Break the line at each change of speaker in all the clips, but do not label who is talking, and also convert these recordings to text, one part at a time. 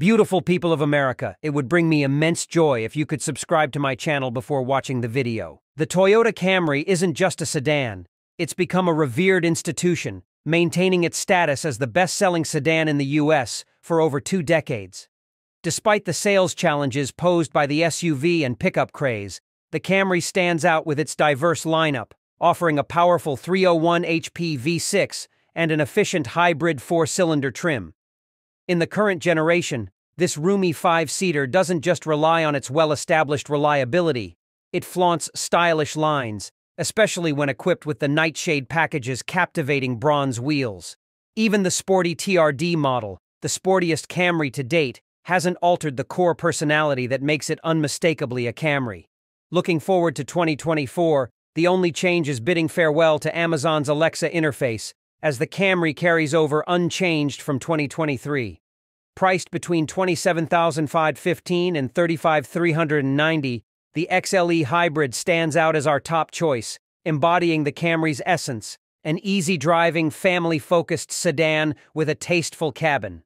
Beautiful people of America, it would bring me immense joy if you could subscribe to my channel before watching the video. The Toyota Camry isn't just a sedan, it's become a revered institution, maintaining its status as the best-selling sedan in the US for over two decades. Despite the sales challenges posed by the SUV and pickup craze, the Camry stands out with its diverse lineup, offering a powerful 301 HP V6 and an efficient hybrid four-cylinder trim. In the current generation, this roomy five-seater doesn't just rely on its well-established reliability, it flaunts stylish lines, especially when equipped with the Nightshade package's captivating bronze wheels. Even the sporty TRD model, the sportiest Camry to date, hasn't altered the core personality that makes it unmistakably a Camry. Looking forward to 2024, the only change is bidding farewell to Amazon's Alexa interface, as the Camry carries over unchanged from 2023. Priced between 27,515 and 35,390, the XLE Hybrid stands out as our top choice, embodying the Camry's essence, an easy-driving, family-focused sedan with a tasteful cabin.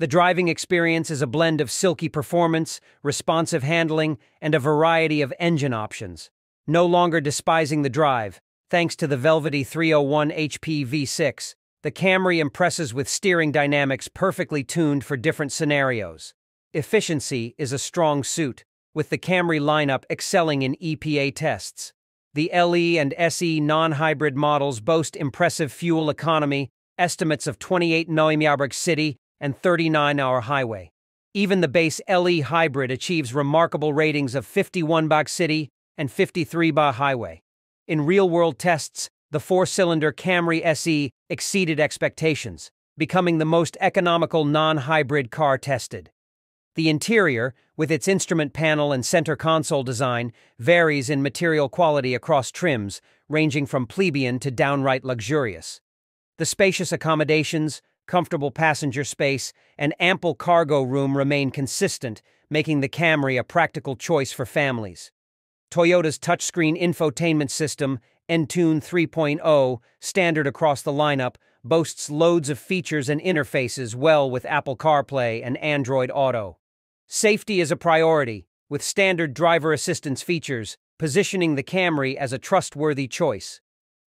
The driving experience is a blend of silky performance, responsive handling, and a variety of engine options. No longer despising the drive, Thanks to the velvety 301 HP V6, the Camry impresses with steering dynamics perfectly tuned for different scenarios. Efficiency is a strong suit, with the Camry lineup excelling in EPA tests. The LE and SE non-hybrid models boast impressive fuel economy, estimates of 28 km city and 39-hour highway. Even the base LE hybrid achieves remarkable ratings of 51 bar city and 53 bar highway. In real-world tests, the four-cylinder Camry SE exceeded expectations, becoming the most economical non-hybrid car tested. The interior, with its instrument panel and center console design, varies in material quality across trims, ranging from plebeian to downright luxurious. The spacious accommodations, comfortable passenger space, and ample cargo room remain consistent, making the Camry a practical choice for families. Toyota's touchscreen infotainment system, Entune 3.0, standard across the lineup, boasts loads of features and interfaces well with Apple CarPlay and Android Auto. Safety is a priority, with standard driver assistance features, positioning the Camry as a trustworthy choice.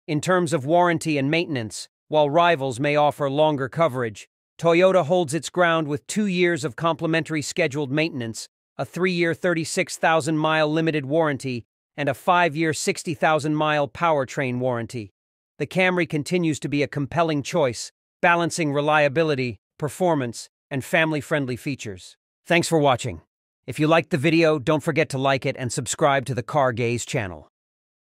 In terms of warranty and maintenance, while rivals may offer longer coverage, Toyota holds its ground with two years of complimentary scheduled maintenance a three-year 36,000-mile limited warranty, and a five-year 60,000-mile powertrain warranty. The Camry continues to be a compelling choice, balancing reliability, performance, and family-friendly features. Thanks for watching. If you liked the video, don't forget to like it and subscribe to the Car Gaze channel.